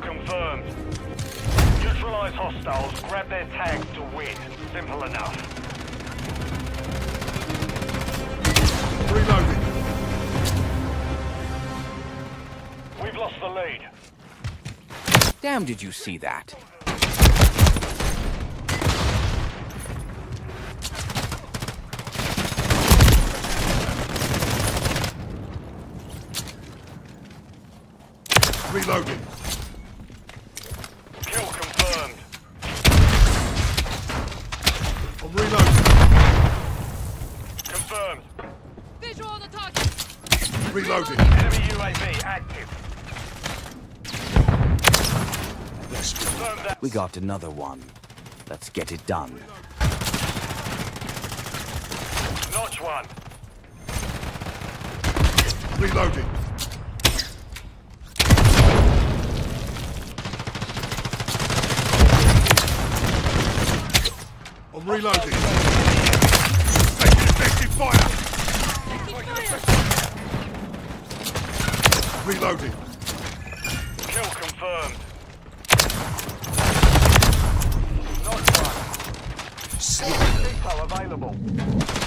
Kill confirmed. Neutralize hostiles, grab their tags to win. Simple enough. Reloading. We've lost the lead. Damn, did you see that? Reloading. Reloading. Enemy UAV active. Confirm that. We got another one. Let's get it done. Notch one. Reloading. I'm reloading. Reloading. Kill confirmed. Notch one. Depot available.